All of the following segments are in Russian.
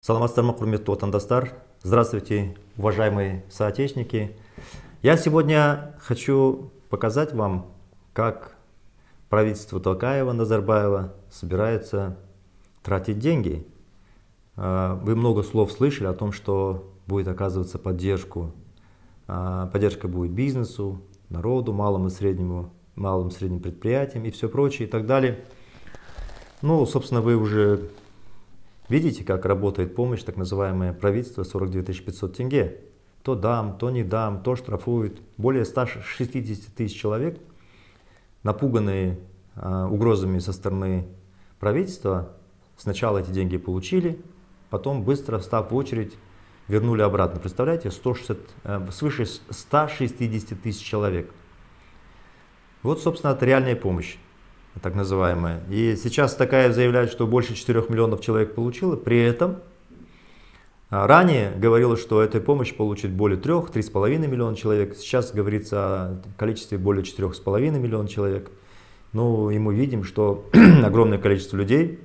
саламатсыздар құрметті отандастар? Здравствуйте уважаемые соотечественники. Я сегодня хочу показать вам как правительство Токаева Назарбаева собирается тратить деньги. А, вы много слов слышали о том что будет оказываться поддержку а, поддержка будет бизнесу народу малому и среднему малым и средним предприятиям и все прочее и так далее. Ну собственно вы уже Видите, как работает помощь, так называемое правительство 42 500 тенге. То дам, то не дам, то штрафуют. Более 160 тысяч человек, напуганные э, угрозами со стороны правительства, сначала эти деньги получили, потом быстро встав в очередь, вернули обратно. Представляете, 160, э, свыше 160 тысяч человек. Вот, собственно, это реальная помощь так называемая. И сейчас такая заявляет, что больше 4 миллионов человек получило. При этом а, ранее говорилось, что этой помощь получит более 3-3,5 миллиона человек. Сейчас говорится о количестве более 4,5 миллионов человек. Ну и мы видим, что огромное количество людей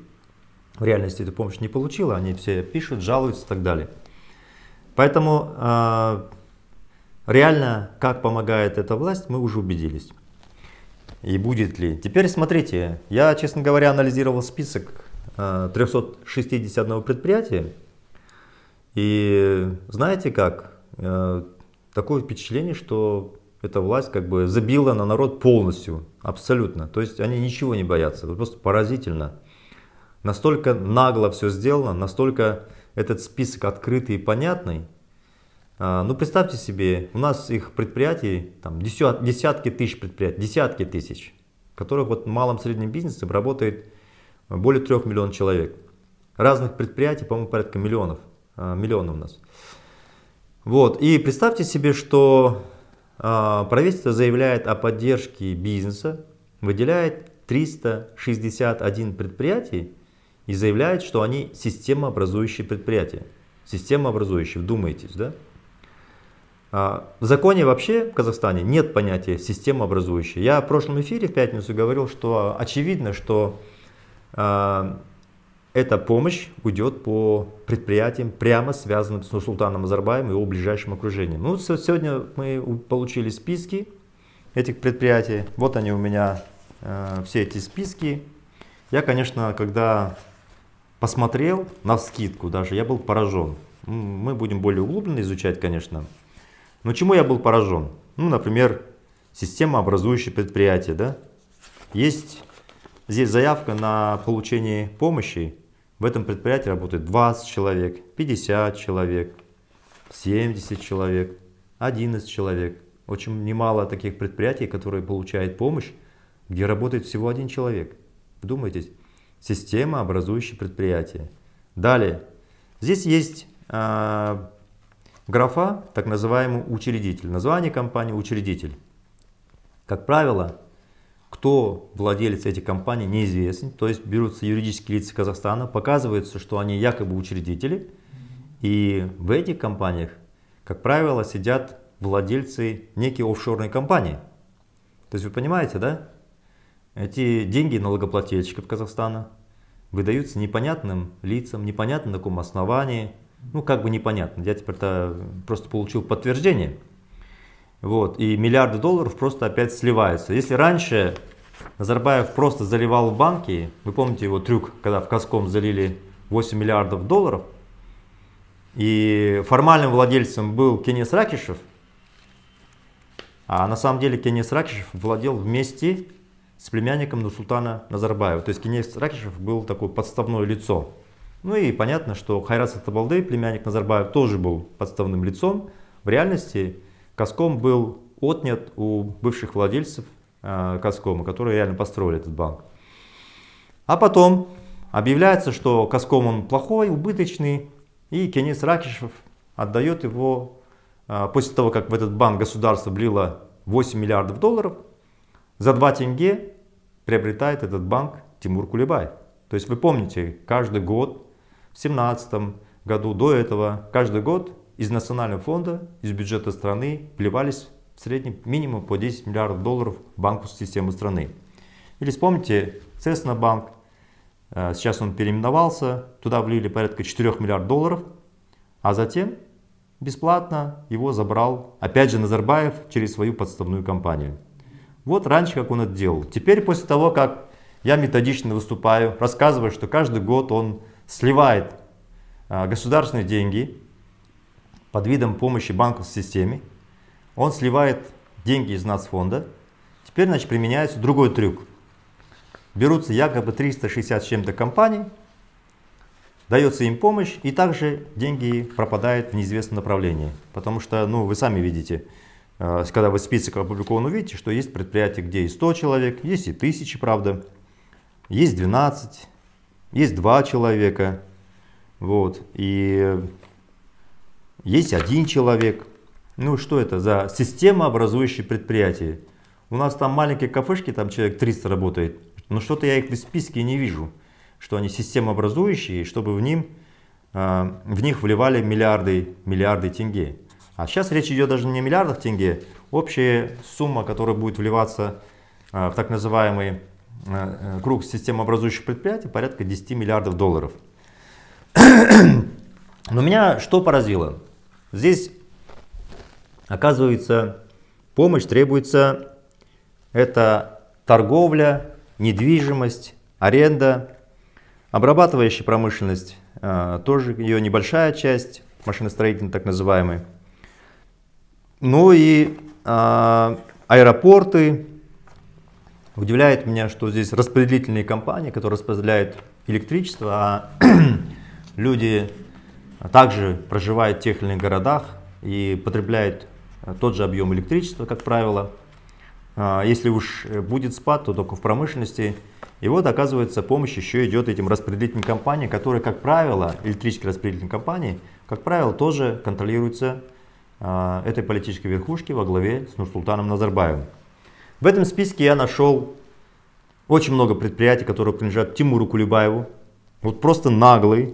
в реальности эту помощь не получило. Они все пишут, жалуются и так далее. Поэтому э, реально, как помогает эта власть, мы уже убедились и будет ли. Теперь смотрите, я, честно говоря, анализировал список 361 э, предприятия. И знаете как, э, такое впечатление, что эта власть как бы забила на народ полностью, абсолютно. То есть они ничего не боятся, это просто поразительно. Настолько нагло все сделано, настолько этот список открытый и понятный, ну, представьте себе, у нас их предприятий, там, десятки тысяч предприятий, десятки тысяч, в которых вот в малом среднем бизнесе работает более трех миллионов человек. Разных предприятий, по-моему, порядка миллионов, а, миллионов у нас. Вот, и представьте себе, что а, правительство заявляет о поддержке бизнеса, выделяет 361 предприятий и заявляет, что они системообразующие предприятия. Системообразующие, вдумайтесь, да? А, в законе вообще в Казахстане нет понятия системообразующей. Я в прошлом эфире в пятницу говорил, что очевидно, что э, эта помощь уйдет по предприятиям, прямо связанным с Нурсултаном Назарбаем и его ближайшим окружением. Ну, сегодня мы получили списки этих предприятий. Вот они у меня, э, все эти списки. Я, конечно, когда посмотрел на скидку даже, я был поражен. Мы будем более углубленно изучать, конечно, но чему я был поражен? Ну, например, система образующее предприятие. Да? Есть здесь заявка на получение помощи. В этом предприятии работает 20 человек, 50 человек, 70 человек, 11 человек. Очень немало таких предприятий, которые получают помощь, где работает всего один человек. Вдумайтесь, система образующее предприятие. Далее, здесь есть а, Графа, так называемый учредитель. Название компании учредитель. Как правило, кто владелец этих компаний неизвестен. То есть берутся юридические лица Казахстана, показывается, что они якобы учредители. И в этих компаниях, как правило, сидят владельцы некие офшорной компании. То есть вы понимаете, да? Эти деньги налогоплательщиков Казахстана выдаются непонятным лицам, непонятно на каком основании – ну, как бы непонятно. Я теперь -то просто получил подтверждение. Вот, и миллиарды долларов просто опять сливаются. Если раньше Назарбаев просто заливал в банки, вы помните его трюк, когда в Каском залили 8 миллиардов долларов, и формальным владельцем был Кенес Ракишев, а на самом деле Кенес Ракишев владел вместе с племянником Нурсултана Назарбаева. То есть Кенес Ракишев был такое подставное лицо. Ну и понятно, что Хайрат Сатабалды, племянник Назарбаев, тоже был подставным лицом. В реальности Каском был отнят у бывших владельцев э, Каскома, которые реально построили этот банк. А потом объявляется, что Каском он плохой, убыточный, и Кенис Ракишев отдает его, э, после того, как в этот банк государство влило 8 миллиардов долларов, за 2 тенге приобретает этот банк Тимур Кулебаев. То есть вы помните, каждый год в 2017 году, до этого, каждый год из национального фонда, из бюджета страны вливались в среднем минимум по 10 миллиардов долларов в банковскую систему страны. Или вспомните Цеснобанк, Э, сейчас он переименовался, туда влили порядка 4 миллиардов долларов, а затем бесплатно его забрал, опять же, Назарбаев через свою подставную компанию. Вот раньше, как он это делал. Теперь, после того, как я методично выступаю, рассказываю, что каждый год он сливает э, государственные деньги под видом помощи банковской системе, он сливает деньги из нацфонда. Теперь, значит, применяется другой трюк – берутся якобы 360 с чем-то компаний, дается им помощь, и также деньги пропадают в неизвестном направлении. Потому что, ну, вы сами видите, э, когда вы список опубликован, увидите, что есть предприятия, где и 100 человек, есть и тысячи, правда, есть 12, есть 2 человека, вот, и есть один человек. Ну, что это за система образующие предприятие? У нас там маленькие кафешки, там человек 300 работает, но что-то я их в списке не вижу, что они системообразующие, чтобы в, ним, а, в них вливали миллиарды, миллиарды тенге. А сейчас речь идет даже не о миллиардах тенге, общая сумма, которая будет вливаться а, в так называемый круг системообразующих предприятий, порядка 10 миллиардов долларов. Но меня что поразило? Здесь, оказывается, помощь требуется, это торговля недвижимость, аренда, обрабатывающая промышленность, а, тоже ее небольшая часть, машиностроительный так называемый. Ну и аэропорты. Удивляет меня, что здесь распределительные компании, которые распределяют электричество, а люди также проживают в тех или иных городах и потребляют тот же объем электричества, как правило. А, если уж будет спад, то только в промышленности. И вот, оказывается, помощь еще идет этим распределительным компаниям, которые, как правило, электрические распределительные компании, как правило, тоже контролируются а, этой политической верхушки во главе с Нурсултаном Назарбаевым. В этом списке я нашел очень много предприятий, которые принадлежат Тимуру Кулебаеву. Вот просто наглый.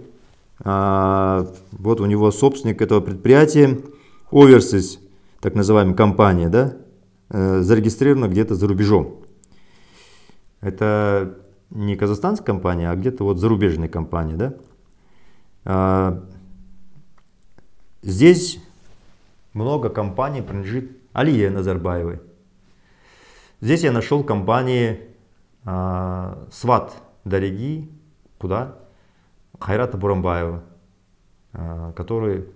А, вот у него собственник этого предприятия, Oversys, так называемая компания, да, Э, зарегистрирована где-то за рубежом. Это не казахстанская компания, а где-то вот зарубежная компания. Да? А, здесь много компаний принадлежит Алие Назарбаевой. Здесь я нашел компании а, Сват Дариги, куда? Хайрата Бурамбаева, а, который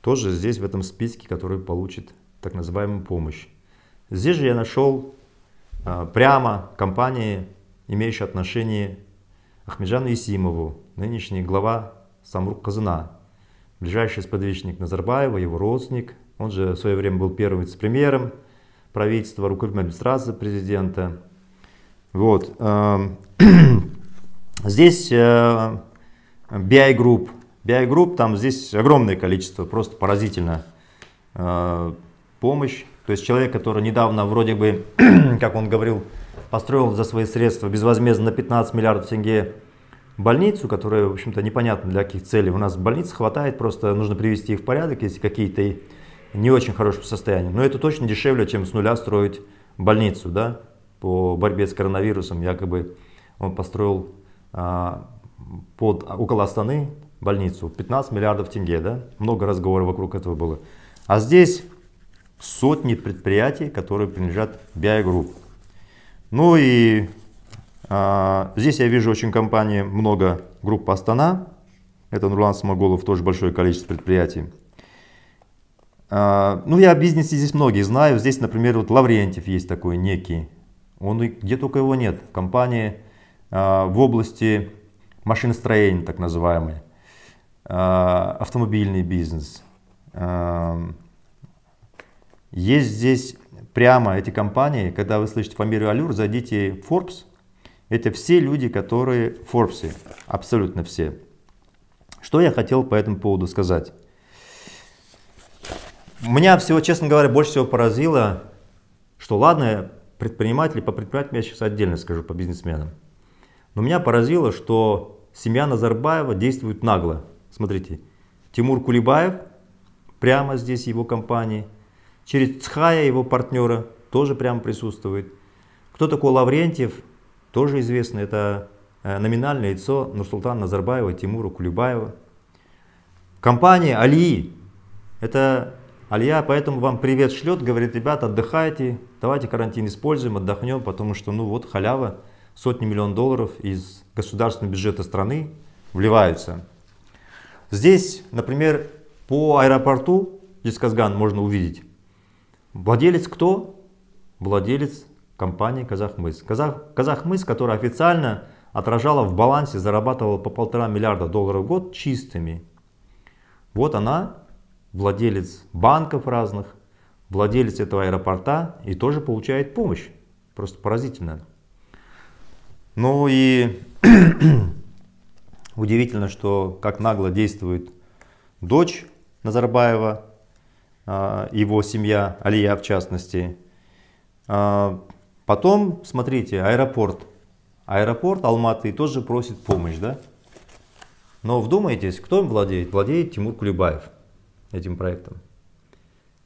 тоже здесь в этом списке, который получит так называемую помощь. Здесь же я нашел а, прямо компании, имеющие отношение Ахмеджану Исимову, нынешний глава Самрук Казана, ближайший сподвижник Назарбаева, его родственник. Он же в свое время был первым вице-премьером правительства, руководителем администрации президента. Вот. А, здесь BI Group. BI Group, там здесь огромное количество, просто поразительно а, помощь то есть человек, который недавно вроде бы, как он говорил, построил за свои средства безвозмездно на 15 миллиардов тенге больницу, которая, в общем-то, непонятна для каких целей. У нас больниц хватает, просто нужно привести их в порядок, если какие-то не очень хорошем состоянии. Но это точно дешевле, чем с нуля строить больницу, да, по борьбе с коронавирусом. Якобы он построил а, под, около Астаны больницу, 15 миллиардов тенге, да, много разговоров вокруг этого было. А здесь сотни предприятий, которые принадлежат BI Group. Ну и а, здесь я вижу очень компании, много групп Астана. Это Нурлан Смоголов, тоже большое количество предприятий. А, ну я о бизнесе здесь многие знаю. Здесь, например, вот Лаврентьев есть такой некий. Он где только его нет. В компании а, в области машиностроения, так называемой. А, автомобильный бизнес. Есть здесь прямо эти компании, когда вы слышите фамилию Алюр, зайдите в Forbes. Это все люди, которые в Forbes, абсолютно все. Что я хотел по этому поводу сказать? Меня всего, честно говоря, больше всего поразило, что ладно, предприниматели, по предпринимателям я сейчас отдельно скажу, по бизнесменам. Но меня поразило, что семья Назарбаева действует нагло. Смотрите, Тимур Кулибаев, прямо здесь его компании – Через Цхая, его партнера, тоже прямо присутствует. Кто такой Лаврентьев, тоже известно, это э, номинальное лицо Нурсултана Назарбаева, Тимура Кулебаева. Компания Алии, это Алия, поэтому вам привет шлет, говорит, ребята, отдыхайте, давайте карантин используем, отдохнем, потому что, ну вот, халява, сотни миллионов долларов из государственного бюджета страны вливаются. Здесь, например, по аэропорту Дисказган можно увидеть. Владелец кто? Владелец компании Казахмыс. Казах, Казахмыс, которая официально отражала в балансе, зарабатывала по полтора миллиарда долларов в год чистыми. Вот она, владелец банков разных, владелец этого аэропорта и тоже получает помощь. Просто поразительно. Ну и удивительно, что как нагло действует дочь Назарбаева, а, его семья, Алия в частности. А, потом, смотрите, аэропорт. Аэропорт Алматы тоже просит помощь, да? Но вдумайтесь, кто им владеет? Владеет Тимур Кулебаев этим проектом.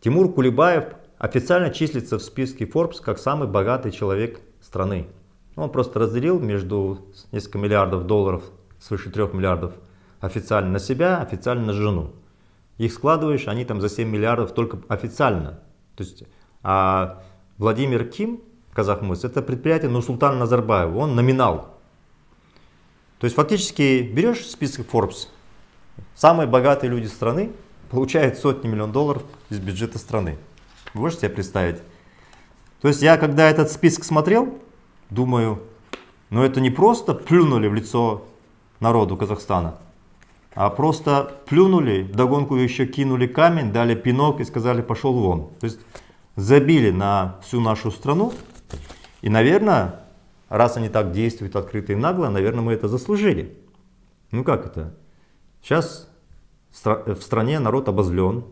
Тимур Кулебаев официально числится в списке Forbes как самый богатый человек страны. Он просто разделил между несколько миллиардов долларов, свыше 3 миллиардов, официально на себя, официально на жену. Их складываешь, они там за 7 миллиардов только официально. То есть, а Владимир Ким, Казахмыс, это предприятие Нурсултана Назарбаева, он номинал. То есть фактически берешь список Forbes, самые богатые люди страны получают сотни миллионов долларов из бюджета страны. Вы можете себе представить? То есть я когда этот список смотрел, думаю, ну это не просто плюнули в лицо народу Казахстана, а просто плюнули, догонку еще кинули камень, дали пинок и сказали пошел вон. То есть забили на всю нашу страну. И, наверное, раз они так действуют открыто и нагло, наверное, мы это заслужили. Ну как это? Сейчас в стране народ обозлен,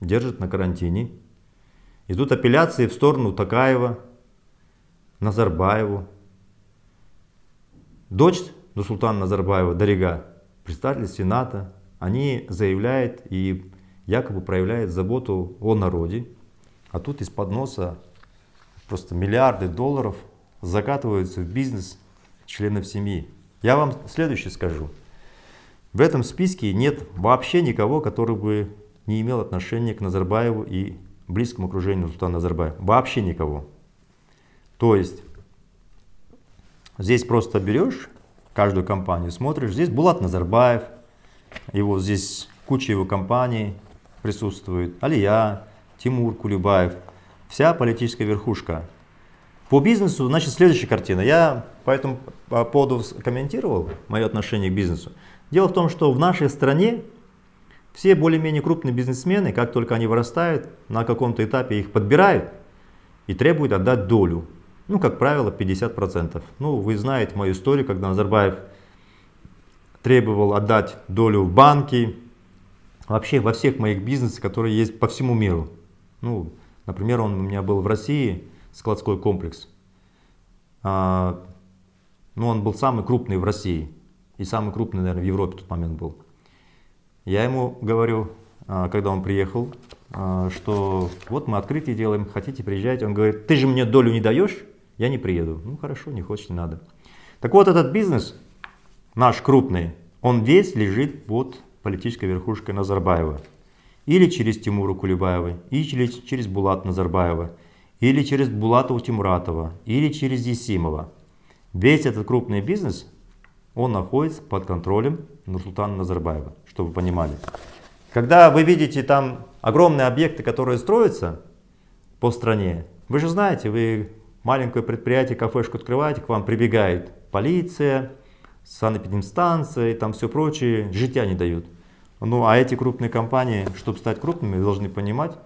держит на карантине. Идут апелляции в сторону Такаева, Назарбаеву. Дочь Нурсултана Назарбаева, Дарига, представитель Сената, они заявляют и якобы проявляют заботу о народе, а тут из-под носа просто миллиарды долларов закатываются в бизнес членов семьи. Я вам следующее скажу. В этом списке нет вообще никого, который бы не имел отношения к Назарбаеву и близкому окружению Султана Назарбаева. Вообще никого. То есть, здесь просто берешь каждую компанию, смотришь, здесь Булат Назарбаев, его здесь куча его компаний присутствует, Алия, Тимур Кулебаев, вся политическая верхушка. По бизнесу, значит, следующая картина. Я по этому поводу комментировал мое отношение к бизнесу. Дело в том, что в нашей стране все более-менее крупные бизнесмены, как только они вырастают, на каком-то этапе их подбирают и требуют отдать долю. Ну, как правило, 50%. Ну, вы знаете мою историю, когда Назарбаев требовал отдать долю в банки, вообще во всех моих бизнесах, которые есть по всему миру. Ну, например, он у меня был в России, складской комплекс. А, ну, он был самый крупный в России и самый крупный, наверное, в Европе тот момент был. Я ему говорю, а, когда он приехал, а, что вот мы открытие делаем, хотите приезжайте. Он говорит, ты же мне долю не даешь? я не приеду. Ну хорошо, не хочешь, не надо. Так вот, этот бизнес, наш крупный, он весь лежит под политической верхушкой Назарбаева. Или через Тимура Кулебаева, или через, через Булат Назарбаева, или через Булатова Тимуратова, или через Есимова. Весь этот крупный бизнес, он находится под контролем Нурсултана Назарбаева, чтобы вы понимали. Когда вы видите там огромные объекты, которые строятся по стране, вы же знаете, вы маленькое предприятие, кафешку открываете, к вам прибегает полиция, санэпидемстанция и там все прочее, житья не дают. Ну а эти крупные компании, чтобы стать крупными, должны понимать,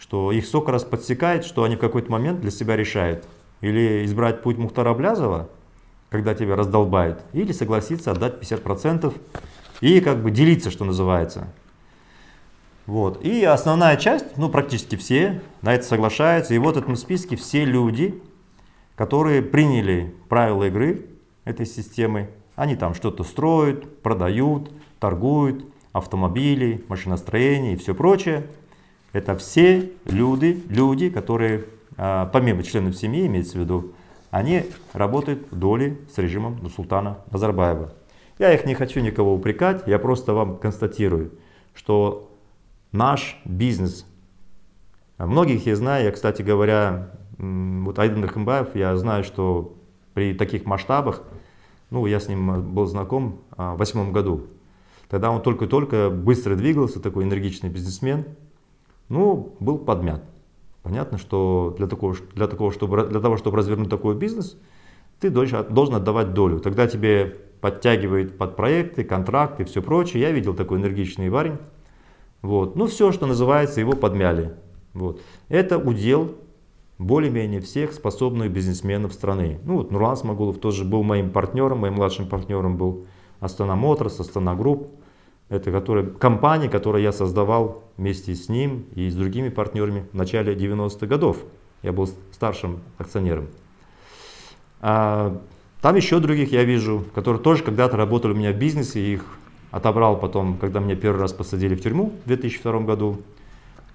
что их столько раз подсекает, что они в какой-то момент для себя решают. Или избрать путь Мухтара Блязова, когда тебя раздолбают, или согласиться отдать 50% и как бы делиться, что называется. Вот. И основная часть, ну практически все, на это соглашаются. И вот в этом списке все люди, которые приняли правила игры этой системы. Они там что-то строят, продают, торгуют, автомобили, машиностроение и все прочее. Это все люди, люди, которые, а, помимо членов семьи, имеется в виду они работают в доле с режимом Нурсултана Назарбаева. Я их не хочу никого упрекать, я просто вам констатирую, что наш бизнес, многих я знаю, я, кстати говоря, вот Айдан Рахимбаев, я знаю, что при таких масштабах, ну, я с ним был знаком а, в восьмом году, тогда он только-только быстро двигался, такой энергичный бизнесмен, ну, был подмят. Понятно, что для, такого, для, такого, чтобы, для того, чтобы развернуть такой бизнес, ты должен отдавать долю. Тогда тебе подтягивает под проекты, контракты все прочее. Я видел такой энергичный парень. Вот. Ну, все, что называется, его подмяли. Вот. Это удел более-менее всех способных бизнесменов страны. Ну, вот Нурлан Смогулов тоже был моим партнером, моим младшим партнером был Астана Моторс, Астана Групп. Это которая, компания, которую я создавал вместе с ним и с другими партнерами в начале 90-х годов. Я был старшим акционером. А, там еще других я вижу, которые тоже когда-то работали у меня в бизнесе, их отобрал потом, когда меня первый раз посадили в тюрьму в 2002 году.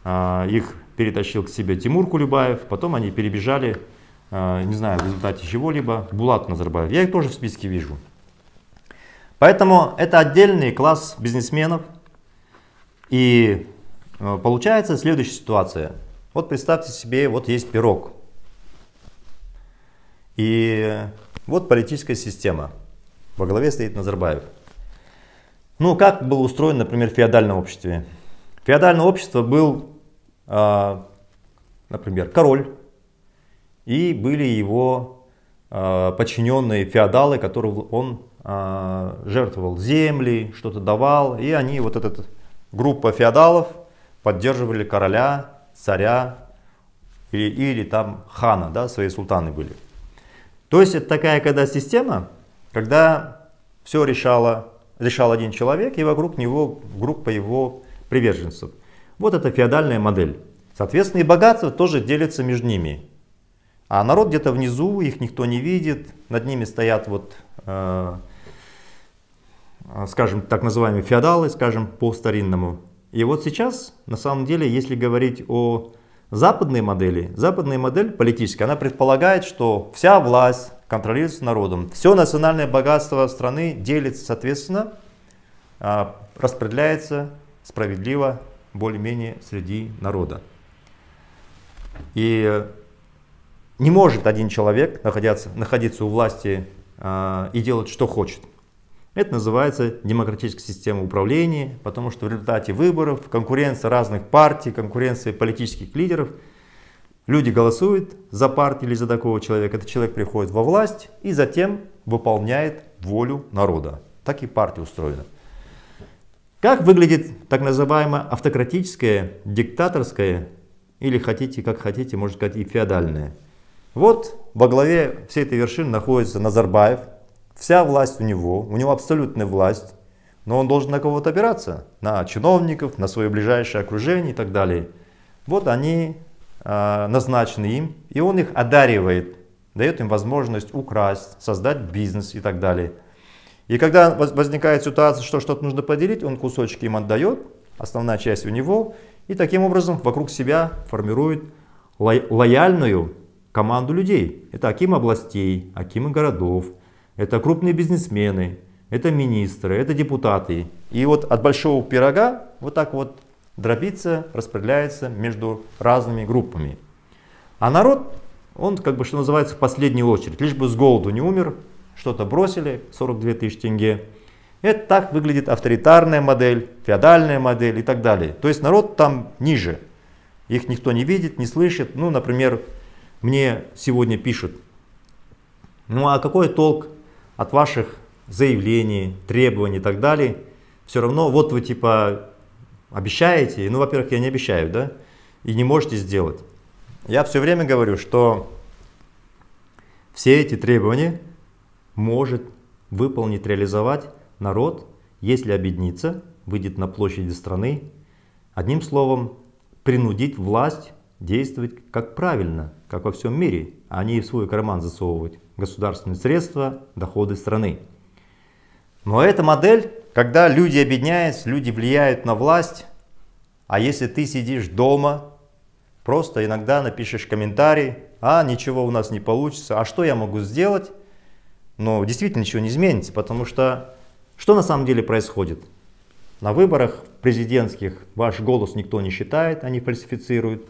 А, их перетащил к себе Тимур Кулюбаев, потом они перебежали, а, не знаю, в результате чего-либо, Булат Назарбаев. Я их тоже в списке вижу. Поэтому это отдельный класс бизнесменов. И э, получается следующая ситуация. Вот представьте себе, вот есть пирог. И вот политическая система. Во главе стоит Назарбаев. Ну, как было устроено, например, в феодальном обществе? Феодальное общество был, э, например, король. И были его э, подчиненные феодалы, которых он а, жертвовал земли, что-то давал, и они, вот эта группа феодалов, поддерживали короля, царя или, или там хана, да, свои султаны были. То есть это такая когда система, когда все решало, решал один человек и вокруг него группа его приверженцев. Вот это феодальная модель. Соответственно, и богатство тоже делится между ними. А народ где-то внизу, их никто не видит, над ними стоят вот э, а, скажем, так называемые феодалы, скажем, по-старинному. И вот сейчас, на самом деле, если говорить о западной модели, западная модель политическая, она предполагает, что вся власть контролируется народом. Все национальное богатство страны делится, соответственно, а, распределяется справедливо более-менее среди народа. И не может один человек находиться, находиться у власти и делать, что хочет. Это называется демократическая система управления, потому что в результате выборов, конкуренция разных партий, конкуренция политических лидеров, люди голосуют за партию или за такого человека. Этот человек приходит во власть и затем выполняет волю народа. Так и партия устроена. Как выглядит так называемая автократическая, диктаторская, или хотите, как хотите, можно сказать и феодальная. Вот во главе всей этой вершины находится Назарбаев, Вся власть у него, у него абсолютная власть, но он должен на кого-то опираться, на чиновников, на свое ближайшее окружение и так далее. Вот они э, назначены им, и он их одаривает, дает им возможность украсть, создать бизнес и так далее. И когда возникает ситуация, что что-то нужно поделить, он кусочки им отдает, основная часть у него, и таким образом вокруг себя формирует лояльную команду людей. Это акимы областей, акимы городов, это крупные бизнесмены, это министры, это депутаты. И вот от большого пирога вот так вот дробится, распределяется между разными группами. А народ, он как бы, что называется, в последнюю очередь. Лишь бы с голоду не умер, что-то бросили, 42 тысячи тенге. Это так выглядит авторитарная модель, феодальная модель и так далее. То есть народ там ниже. Их никто не видит, не слышит. Ну, например, мне сегодня пишут, ну а какой толк от ваших заявлений, требований и так далее, все равно вот вы типа обещаете, ну, во-первых, я не обещаю, да, и не можете сделать. Я все время говорю, что все эти требования может выполнить, реализовать народ, если объединиться, выйдет на площади страны, одним словом, принудить власть действовать как правильно, как во всем мире, а не в свой карман засовывать государственные средства, доходы страны. Но эта модель, когда люди объединяются, люди влияют на власть, а если ты сидишь дома, просто иногда напишешь комментарий, а ничего у нас не получится, а что я могу сделать? Но действительно ничего не изменится, потому что что на самом деле происходит? На выборах президентских ваш голос никто не считает, они фальсифицируют.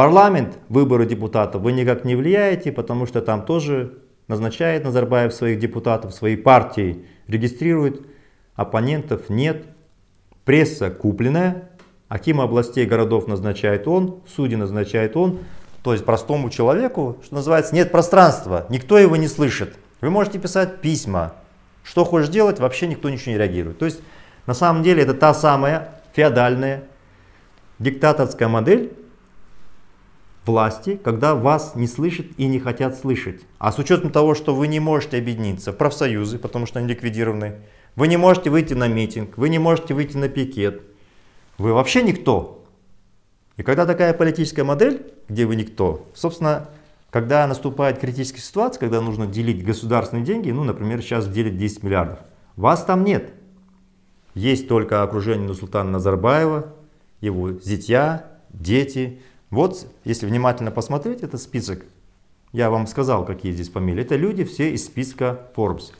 Парламент, выборы депутатов вы никак не влияете, потому что там тоже назначает Назарбаев своих депутатов, свои партии регистрирует, оппонентов нет. Пресса купленная, Акима областей городов назначает он, судьи назначает он. То есть простому человеку, что называется, нет пространства, никто его не слышит. Вы можете писать письма, что хочешь делать, вообще никто ничего не реагирует. То есть на самом деле это та самая феодальная диктаторская модель власти, когда вас не слышат и не хотят слышать. А с учетом того, что вы не можете объединиться профсоюзы, потому что они ликвидированы, вы не можете выйти на митинг, вы не можете выйти на пикет, вы вообще никто. И когда такая политическая модель, где вы никто, собственно, когда наступает критическая ситуация, когда нужно делить государственные деньги, ну, например, сейчас делить 10 миллиардов, вас там нет. Есть только окружение Нурсултана Назарбаева, его зятья, дети. Вот, если внимательно посмотреть этот список, я вам сказал, какие здесь фамилии. Это люди все из списка Forbes.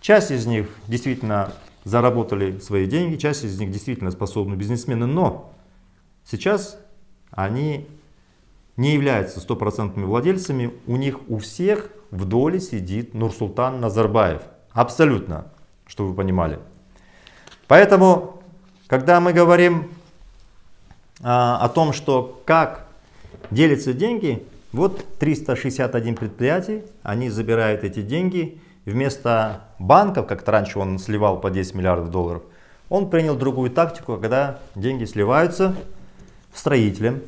Часть из них действительно заработали свои деньги, часть из них действительно способны бизнесмены, но сейчас они не являются стопроцентными владельцами, у них у всех в доле сидит Нурсултан Назарбаев. Абсолютно, чтобы вы понимали. Поэтому, когда мы говорим а, о том, что как делятся деньги, вот 361 предприятий, они забирают эти деньги, вместо банков, как раньше он сливал по 10 миллиардов долларов, он принял другую тактику, когда деньги сливаются строителям,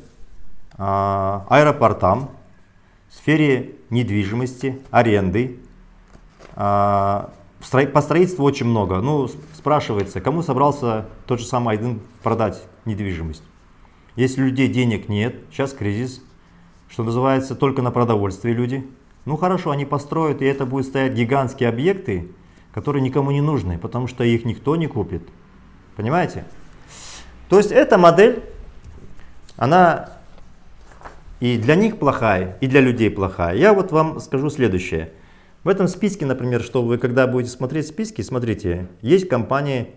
а, аэропортам, сфере недвижимости, аренды. А, по строительству очень много. Ну, спрашивается, кому собрался тот же самый Айдын продать недвижимость? Если у людей денег нет, сейчас кризис, что называется, только на продовольствие люди. Ну хорошо, они построят, и это будут стоять гигантские объекты, которые никому не нужны, потому что их никто не купит. Понимаете? То есть эта модель, она и для них плохая, и для людей плохая. Я вот вам скажу следующее. В этом списке, например, что вы когда будете смотреть списки, смотрите, есть компания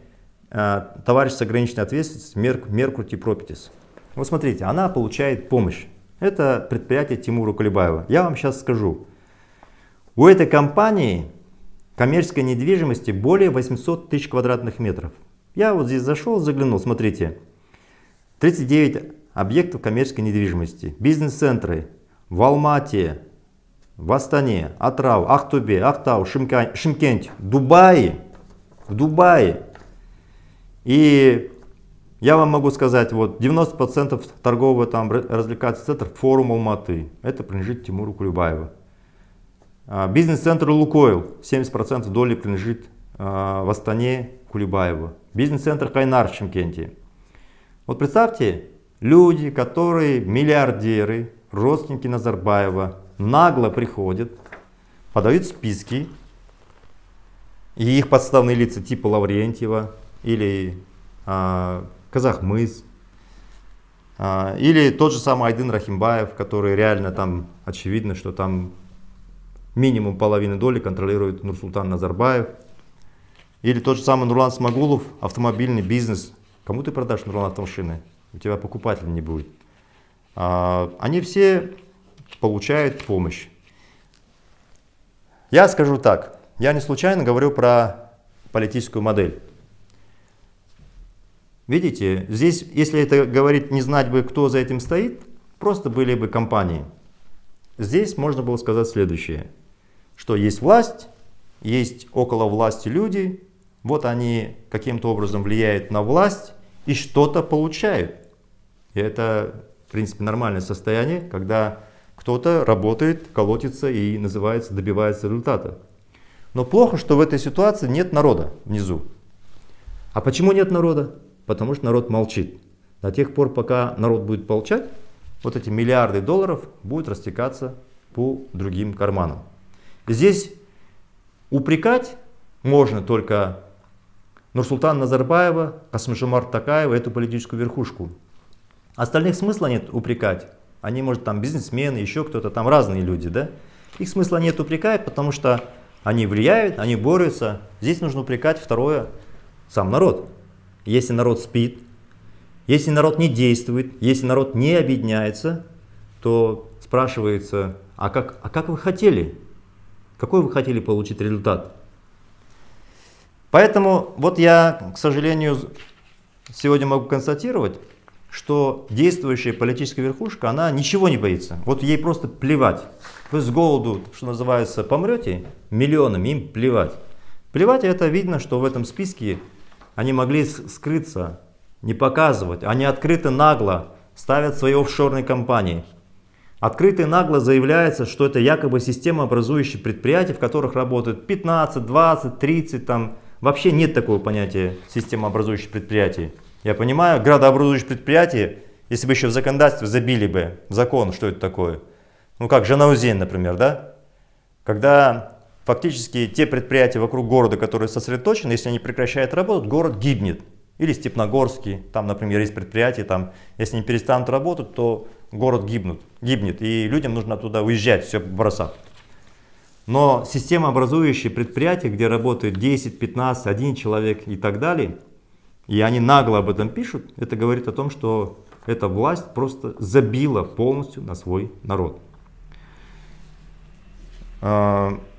э, товарищ с ограниченной ответственностью Меркурти Пропитис. Вот смотрите, она получает помощь. Это предприятие Тимура Кулебаева. Я вам сейчас скажу. У этой компании коммерческой недвижимости более 800 тысяч квадратных метров. Я вот здесь зашел, заглянул, смотрите. 39 объектов коммерческой недвижимости, бизнес-центры в Алмате, в Астане, Атрау, Ахтубе, Ахтау, Шимкенте, Дубае, в Дубае. И я вам могу сказать, вот 90% торгового там развлекательного центра форум Алматы, это принадлежит Тимуру Кулебаеву. А, бизнес-центр Лукойл, 70% доли принадлежит а, в Астане Кулебаеву. Бизнес-центр Кайнар в Шимкенте. Вот представьте, Люди, которые миллиардеры, родственники Назарбаева, нагло приходят, подают списки, и их подставные лица типа Лаврентьева или а, Казахмыс, а, или тот же самый Айдын Рахимбаев, который реально там очевидно, что там минимум половины доли контролирует Нурсултан Назарбаев, или тот же самый Нурлан Смагулов, автомобильный бизнес. Кому ты продашь Нурлан автомашины? у тебя покупателя не будет. А, они все получают помощь. Я скажу так, я не случайно говорю про политическую модель. Видите, здесь, если это говорить, не знать бы, кто за этим стоит, просто были бы компании. Здесь можно было сказать следующее, что есть власть, есть около власти люди, вот они каким-то образом влияют на власть и что-то получают. И это, в принципе, нормальное состояние, когда кто-то работает, колотится и называется, добивается результата. Но плохо, что в этой ситуации нет народа внизу. А почему нет народа? Потому что народ молчит. До тех пор, пока народ будет молчать, вот эти миллиарды долларов будут растекаться по другим карманам. Здесь упрекать можно только Нурсултан Назарбаева, Касмжамар Такаева, эту политическую верхушку. Остальных смысла нет упрекать. Они, может, там бизнесмены, еще кто-то, там разные люди, да? Их смысла нет упрекать, потому что они влияют, они борются. Здесь нужно упрекать второе, сам народ. Если народ спит, если народ не действует, если народ не объединяется, то спрашивается, а как, а как вы хотели? Какой вы хотели получить результат? Поэтому вот я, к сожалению, сегодня могу констатировать, что действующая политическая верхушка, она ничего не боится. Вот ей просто плевать. Вы с голоду, что называется, помрете миллионами, им плевать. Плевать это видно, что в этом списке они могли скрыться, не показывать. Они открыто нагло ставят свои офшорные компании. Открыто и нагло заявляется, что это якобы система образующих предприятий, в которых работают 15, 20, 30, там вообще нет такого понятия система образующих предприятий. Я понимаю, градообразующие предприятия, если бы еще в законодательстве забили бы в закон, что это такое. Ну как Жанаузен, например, да? Когда фактически те предприятия вокруг города, которые сосредоточены, если они прекращают работать, город гибнет. Или Степногорский, там, например, есть предприятия, там, если они перестанут работать, то город гибнут, гибнет, и людям нужно туда уезжать, все бросать. Но система образующие предприятия, где работает 10, 15, 1 человек и так далее, и они нагло об этом пишут, это говорит о том, что эта власть просто забила полностью на свой народ.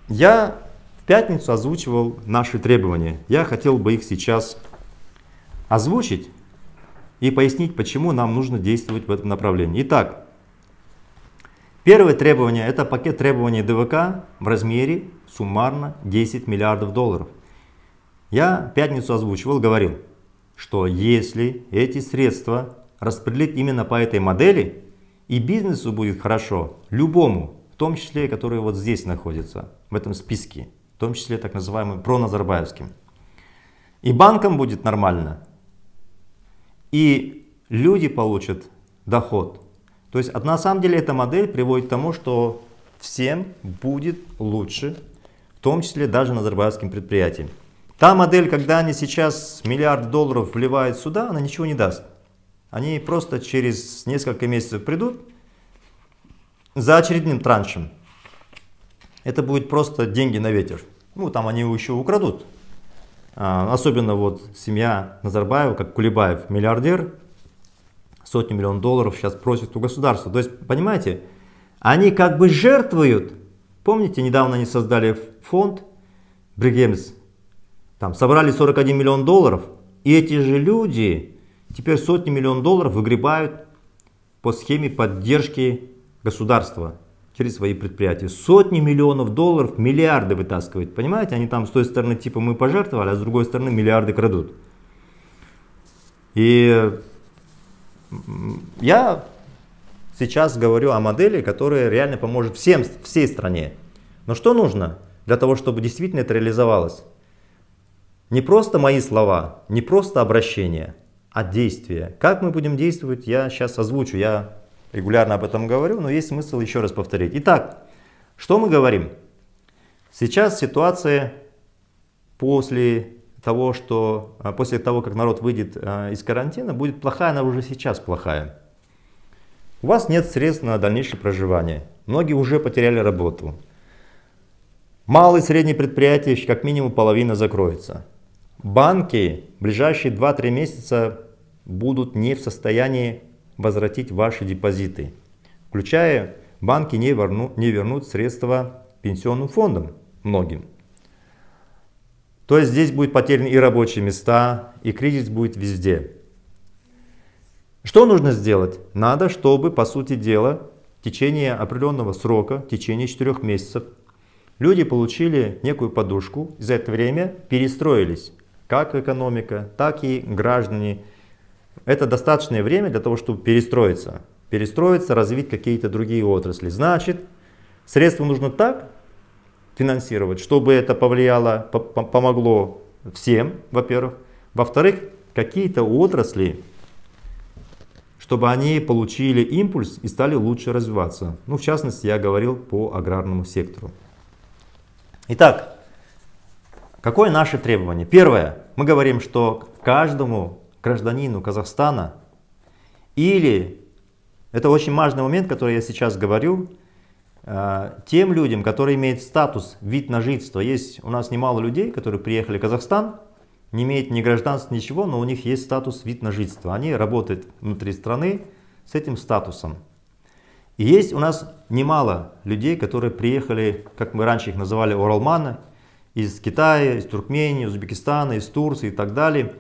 Я в пятницу озвучивал наши требования. Я хотел бы их сейчас озвучить и пояснить, почему нам нужно действовать в этом направлении. Итак, первое требование – это пакет требований ДВК в размере суммарно 10 миллиардов долларов. Я в пятницу озвучивал, говорил, что если эти средства распределить именно по этой модели, и бизнесу будет хорошо, любому, в том числе, который вот здесь находится, в этом списке, в том числе так называемым проназарбаевским. И банкам будет нормально, и люди получат доход. То есть на самом деле эта модель приводит к тому, что всем будет лучше, в том числе даже назарбаевским предприятиям. Та модель, когда они сейчас миллиард долларов вливают сюда, она ничего не даст. Они просто через несколько месяцев придут за очередным траншем. Это будет просто деньги на ветер. Ну, там они его еще украдут. А, особенно вот семья Назарбаева, как Кулебаев, миллиардер, сотни миллионов долларов сейчас просит у государства. То есть, понимаете, они как бы жертвуют. Помните, недавно они создали фонд Бригемс, там собрали 41 миллион долларов, и эти же люди теперь сотни миллионов долларов выгребают по схеме поддержки государства через свои предприятия. Сотни миллионов долларов, миллиарды вытаскивают. Понимаете, они там с той стороны типа мы пожертвовали, а с другой стороны миллиарды крадут. И я сейчас говорю о модели, которая реально поможет всем, всей стране. Но что нужно для того, чтобы действительно это реализовалось? Не просто мои слова, не просто обращение, а действия. Как мы будем действовать, я сейчас озвучу. Я регулярно об этом говорю, но есть смысл еще раз повторить. Итак, что мы говорим? Сейчас ситуация после того, что, а, после того, как народ выйдет а, из карантина, будет плохая, она уже сейчас плохая. У вас нет средств на дальнейшее проживание. Многие уже потеряли работу. Малые и средние предприятия, как минимум половина закроется. Банки в ближайшие 2-3 месяца будут не в состоянии возвратить ваши депозиты. Включая банки не, вернут, не вернут средства пенсионным фондам многим. То есть здесь будет потеряны и рабочие места, и кризис будет везде. Что нужно сделать? Надо, чтобы, по сути дела, в течение определенного срока, в течение 4 месяцев, люди получили некую подушку, за это время перестроились как экономика, так и граждане. Это достаточное время для того, чтобы перестроиться. Перестроиться, развить какие-то другие отрасли. Значит, средства нужно так финансировать, чтобы это повлияло, помогло всем, во-первых. Во-вторых, какие-то отрасли, чтобы они получили импульс и стали лучше развиваться. Ну, в частности, я говорил по аграрному сектору. Итак, Какое наше требование? Первое. Мы говорим, что каждому гражданину Казахстана или это очень важный момент, который я сейчас говорю. Э, тем людям, которые имеют статус, вид на жительство, есть у нас немало людей, которые приехали в Казахстан, не имеют ни гражданства, ничего, но у них есть статус, вид на жительство. Они работают внутри страны с этим статусом. И есть у нас немало людей, которые приехали, как мы раньше их называли, оралманы, из Китая, из Туркмении, Узбекистана, из Турции и так далее.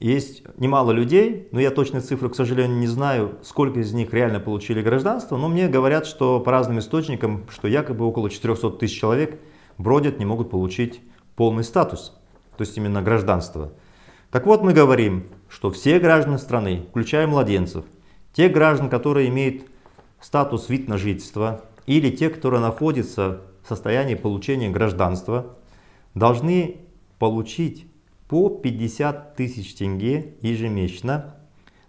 Есть немало людей, но я точно цифру, к сожалению, не знаю, сколько из них реально получили гражданство, но мне говорят, что по разным источникам, что якобы около 400 тысяч человек бродят, не могут получить полный статус, то есть именно гражданство. Так вот, мы говорим, что все граждане страны, включая младенцев, те граждан, которые имеют статус вид на жительство, или те, которые находятся в состоянии получения гражданства, должны получить по 50 тысяч тенге ежемесячно,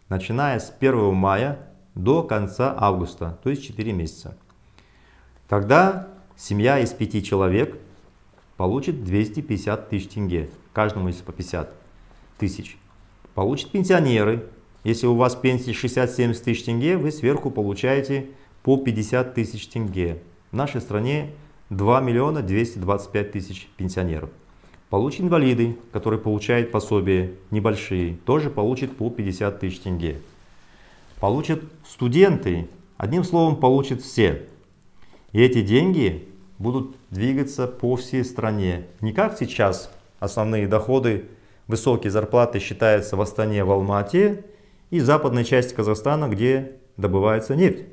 начиная с 1 мая до конца августа, то есть 4 месяца. Тогда семья из 5 человек получит 250 тысяч тенге, каждому из по 50 тысяч. Получат пенсионеры, если у вас пенсия 60-70 тысяч тенге, вы сверху получаете по 50 тысяч тенге. В нашей стране 2 миллиона 225 тысяч пенсионеров. Получат инвалиды, которые получают пособия небольшие, тоже получат по 50 тысяч тенге. Получат студенты, одним словом получат все. И эти деньги будут двигаться по всей стране. Не как сейчас основные доходы, высокие зарплаты считаются в Астане, в Алмате и западной части Казахстана, где добывается нефть.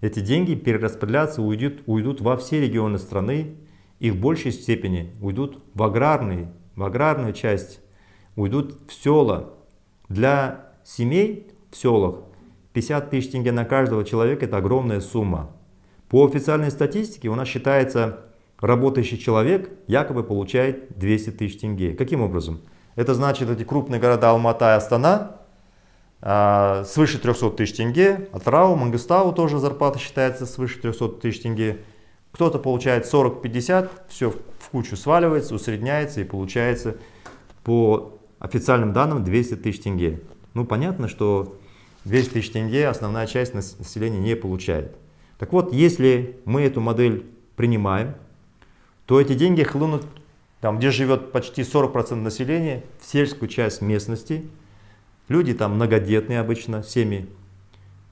Эти деньги перераспределяться уйдут, уйдут во все регионы страны, и в большей степени уйдут в аграрный, в аграрную часть, уйдут в села. Для семей в селах 50 тысяч тенге на каждого человека это огромная сумма. По официальной статистике у нас считается работающий человек якобы получает 200 тысяч тенге. Каким образом? Это значит, эти крупные города Алмата и Астана а, свыше 300 тысяч тенге, Атрау, Мангыстау тоже зарплата считается свыше 300 тысяч тенге. Кто-то получает 40-50, все в кучу сваливается, усредняется и получается по официальным данным 200 тысяч тенге. Ну понятно, что 200 тысяч тенге основная часть населения не получает. Так вот, если мы эту модель принимаем, то эти деньги хлынут там, где живет почти 40% населения, в сельскую часть местности. Люди там многодетные обычно, семьи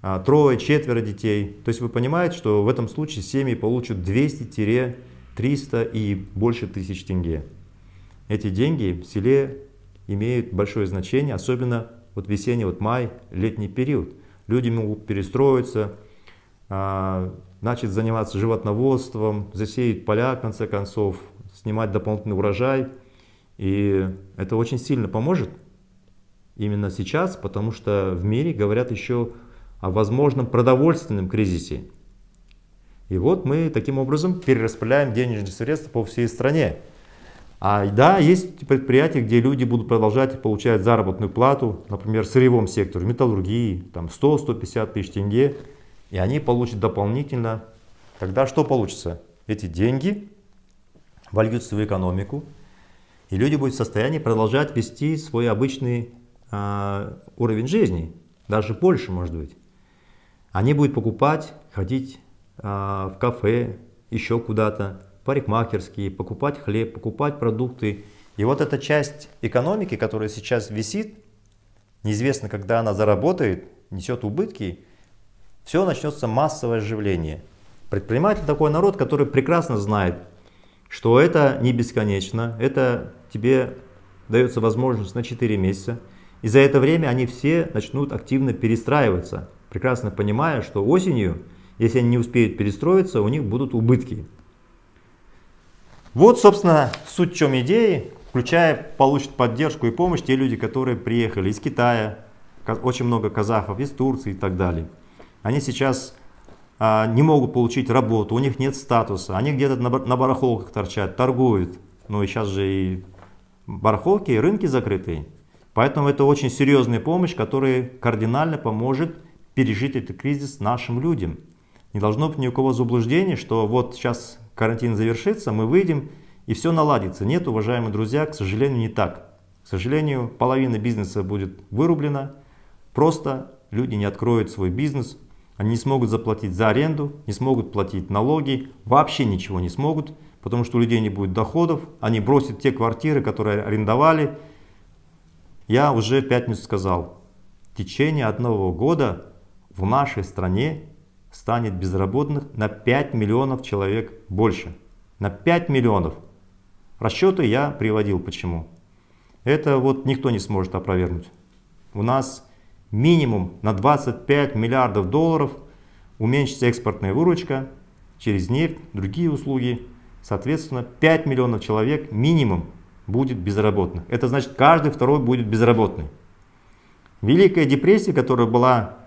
трое, четверо детей. То есть вы понимаете, что в этом случае семьи получат 200-300 и больше тысяч тенге. Эти деньги в селе имеют большое значение, особенно вот весенний, вот май, летний период. Люди могут перестроиться, а, начать заниматься животноводством, засеять поля, в конце концов, снимать дополнительный урожай. И это очень сильно поможет именно сейчас, потому что в мире говорят еще о возможном продовольственном кризисе. И вот мы таким образом перераспределяем денежные средства по всей стране. А да, есть предприятия, где люди будут продолжать получать заработную плату, например, в сырьевом секторе, металлургии, там 100-150 тысяч тенге, и они получат дополнительно. Тогда что получится? Эти деньги вольются в экономику, и люди будут в состоянии продолжать вести свой обычный э, уровень жизни, даже больше, может быть. Они будут покупать, ходить а, в кафе, еще куда-то, парикмахерские, покупать хлеб, покупать продукты. И вот эта часть экономики, которая сейчас висит, неизвестно, когда она заработает, несет убытки, все начнется массовое оживление. Предприниматель такой народ, который прекрасно знает, что это не бесконечно, это тебе дается возможность на 4 месяца. И за это время они все начнут активно перестраиваться прекрасно понимая, что осенью, если они не успеют перестроиться, у них будут убытки. Вот, собственно, суть в чем идеи, включая получат поддержку и помощь те люди, которые приехали из Китая, очень много казахов, из Турции и так далее. Они сейчас а, не могут получить работу, у них нет статуса, они где-то на, на барахолках торчат, торгуют. Ну и сейчас же и барахолки, и рынки закрытые. Поэтому это очень серьезная помощь, которая кардинально поможет пережить этот кризис нашим людям. Не должно быть ни у кого заблуждений, что вот сейчас карантин завершится, мы выйдем и все наладится. Нет, уважаемые друзья, к сожалению, не так. К сожалению, половина бизнеса будет вырублена. Просто люди не откроют свой бизнес, Они не смогут заплатить за аренду, не смогут платить налоги, вообще ничего не смогут, потому что у людей не будет доходов, они бросят те квартиры, которые арендовали. Я уже в пятницу сказал, в течение одного года в нашей стране станет безработных на 5 миллионов человек больше. На 5 миллионов. Расчеты я приводил почему. Это вот никто не сможет опровергнуть. У нас минимум на 25 миллиардов долларов уменьшится экспортная выручка через нефть, другие услуги. Соответственно, 5 миллионов человек минимум будет безработных. Это значит, каждый второй будет безработный. Великая депрессия, которая была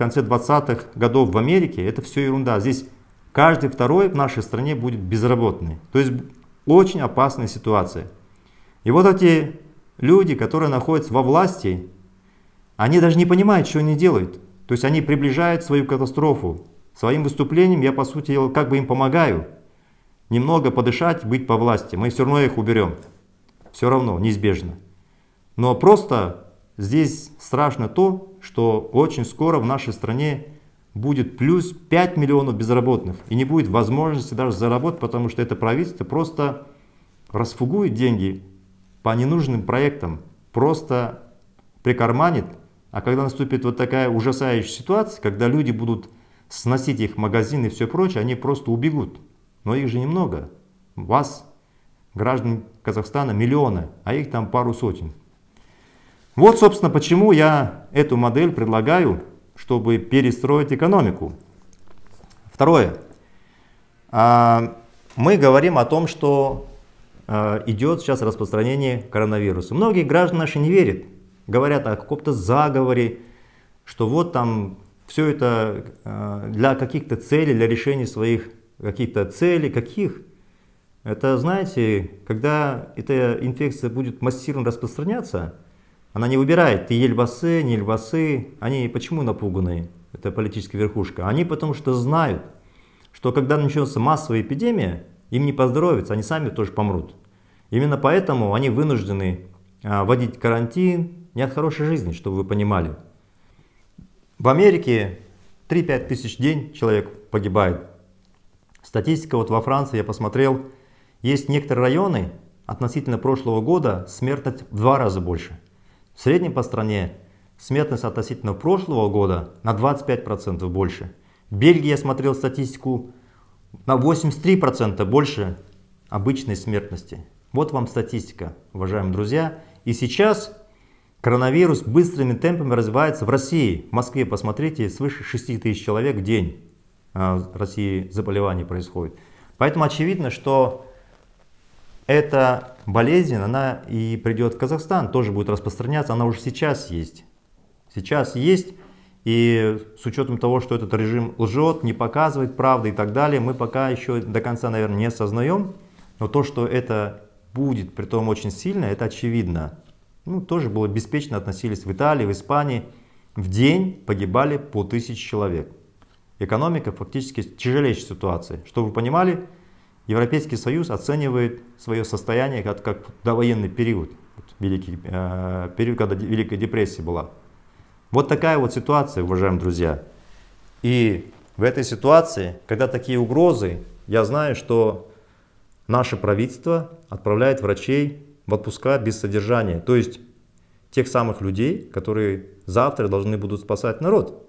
конце 20-х годов в Америке, это все ерунда. Здесь каждый второй в нашей стране будет безработный. То есть очень опасная ситуация. И вот эти люди, которые находятся во власти, они даже не понимают, что они делают. То есть они приближают свою катастрофу. Своим выступлением я, по сути как бы им помогаю. Немного подышать, быть по власти. Мы все равно их уберем. Все равно, неизбежно. Но просто здесь страшно то, что очень скоро в нашей стране будет плюс 5 миллионов безработных. И не будет возможности даже заработать, потому что это правительство просто расфугует деньги по ненужным проектам. Просто прикарманит а когда наступит вот такая ужасающая ситуация, когда люди будут сносить их магазины и все прочее, они просто убегут. Но их же немного. Вас, граждан Казахстана, миллионы, а их там пару сотен. Вот, собственно, почему я эту модель предлагаю, чтобы перестроить экономику. Второе. А, мы говорим о том, что а, идет сейчас распространение коронавируса. Многие граждане наши не верят говорят о каком-то заговоре, что вот там все это э, для каких-то целей, для решения своих каких-то целей, каких? Это, знаете, когда эта инфекция будет массированно распространяться, она не выбирает, ты ельбасы, не ельбасы. Они почему напуганы, это политическая верхушка? Они потому что знают, что когда начнется массовая эпидемия, им не поздоровится, они сами тоже помрут. Именно поэтому они вынуждены а, вводить карантин, не от хорошей жизни, чтобы вы понимали. В Америке 3-5 тысяч в день человек погибает. Статистика вот во Франции, я посмотрел, есть некоторые районы, относительно прошлого года смертность в два раза больше. В среднем по стране смертность относительно прошлого года на 25% больше. В Бельгии я смотрел статистику на 83% больше обычной смертности. Вот вам статистика, уважаемые друзья. И сейчас Коронавирус быстрыми темпами развивается в России. В Москве, посмотрите, свыше 6 тысяч человек в день а, в России заболеваний происходит. Поэтому очевидно, что эта болезнь, она и придет в Казахстан, тоже будет распространяться, она уже сейчас есть. Сейчас есть, и с учетом того, что этот режим лжет, не показывает правды и так далее, мы пока еще до конца, наверное, не осознаем, но то, что это будет, при том очень сильно, это очевидно ну, тоже было беспечно относились в Италии, в Испании. В день погибали по тысяче человек. Экономика фактически тяжелейшей ситуации. Чтобы вы понимали, Европейский Союз оценивает свое состояние как, как довоенный период, великий, э, период, когда Великая депрессия была. Вот такая вот ситуация, уважаемые друзья. И в этой ситуации, когда такие угрозы, я знаю, что наше правительство отправляет врачей в отпуска без содержания. То есть тех самых людей, которые завтра должны будут спасать народ.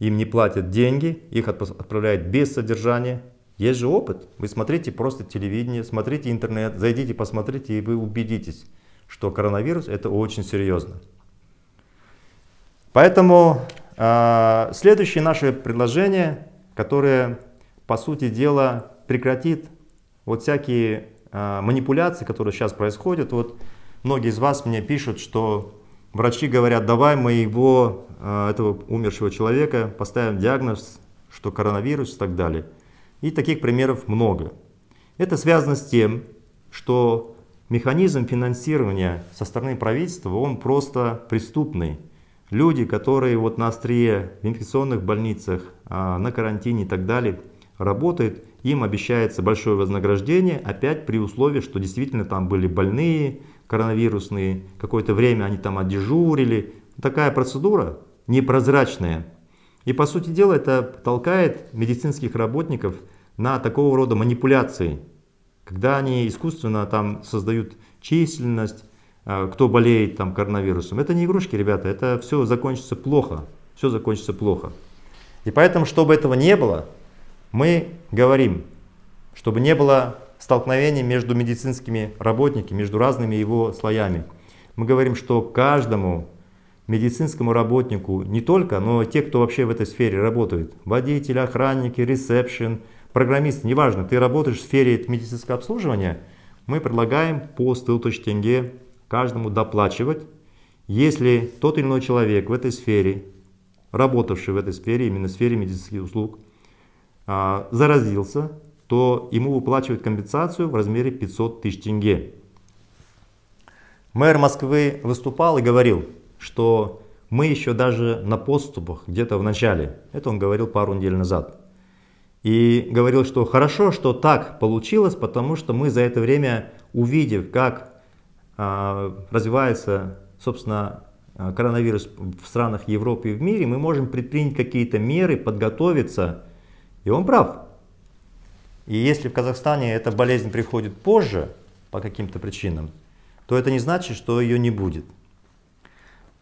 Им не платят деньги, их отправляют без содержания. Есть же опыт. Вы смотрите просто телевидение, смотрите интернет, зайдите, посмотрите, и вы убедитесь, что коронавирус это очень серьезно. Поэтому э, следующее наше предложение, которое по сути дела прекратит вот всякие а, манипуляции, которые сейчас происходят. Вот многие из вас мне пишут, что врачи говорят, давай мы его, а, этого умершего человека, поставим диагноз, что коронавирус и так далее. И таких примеров много. Это связано с тем, что механизм финансирования со стороны правительства, он просто преступный. Люди, которые вот на острие в инфекционных больницах, а, на карантине и так далее, работают, им обещается большое вознаграждение, опять при условии, что действительно там были больные, коронавирусные, какое-то время они там отдежурили. Такая процедура непрозрачная. И по сути дела это толкает медицинских работников на такого рода манипуляции, когда они искусственно там создают численность, а, кто болеет там коронавирусом. Это не игрушки, ребята, это все закончится плохо. Все закончится плохо. И поэтому, чтобы этого не было, мы говорим, чтобы не было столкновений между медицинскими работниками, между разными его слоями. Мы говорим, что каждому медицинскому работнику, не только, но и те, кто вообще в этой сфере работают, водители, охранники, ресепшн, программисты, неважно, ты работаешь в сфере медицинского обслуживания, мы предлагаем по 100 тысяч тенге каждому доплачивать, если тот или иной человек в этой сфере, работавший в этой сфере, именно в сфере медицинских услуг, а, заразился, то ему выплачивают компенсацию в размере 500 тысяч тенге. Мэр Москвы выступал и говорил, что мы еще даже на поступах, где-то в начале, это он говорил пару недель назад, и говорил, что хорошо, что так получилось, потому что мы за это время, увидев, как а, развивается, собственно, а, коронавирус в странах Европы и в мире, мы можем предпринять какие-то меры, подготовиться. И он прав. И если в Казахстане эта болезнь приходит позже, по каким-то причинам, то это не значит, что ее не будет.